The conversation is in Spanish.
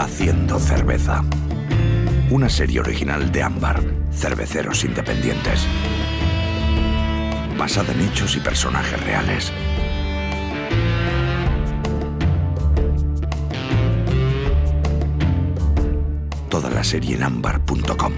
Haciendo cerveza. Una serie original de Ámbar, cerveceros independientes. Basada en hechos y personajes reales. Toda la serie en ámbar.com.